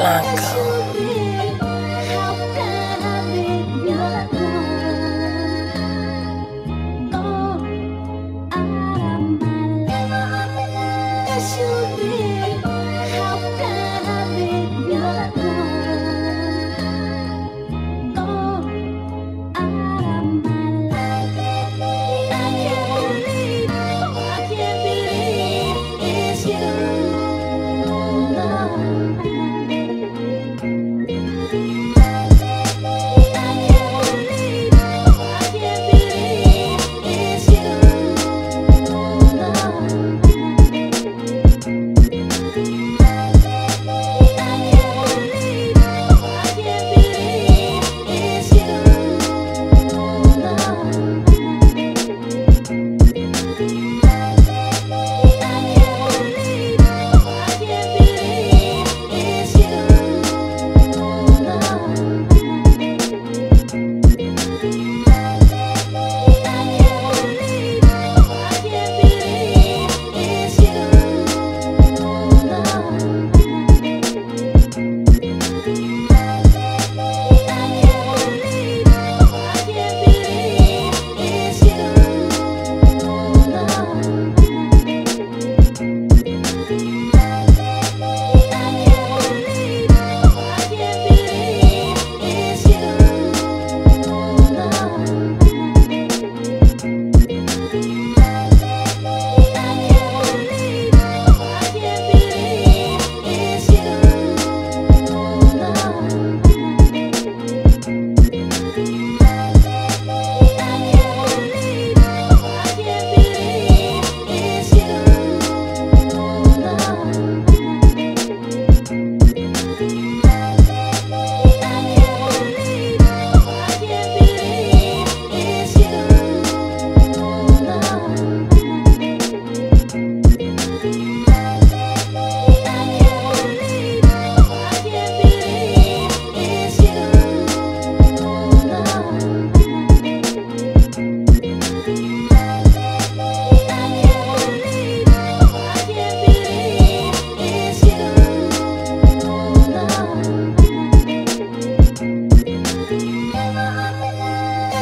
Blanco.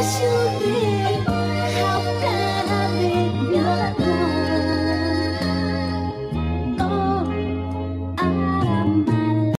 秋月